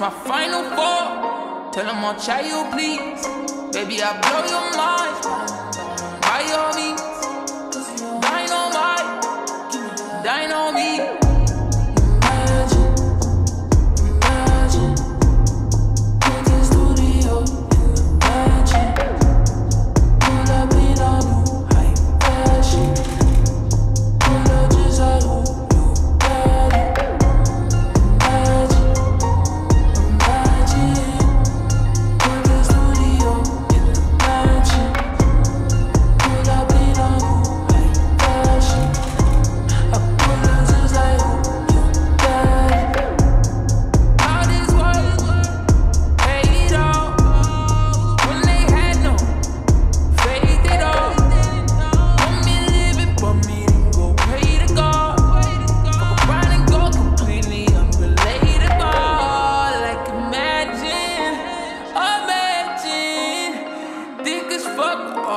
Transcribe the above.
My final four. Tell them I'll try you, please. Baby, I blow your mind.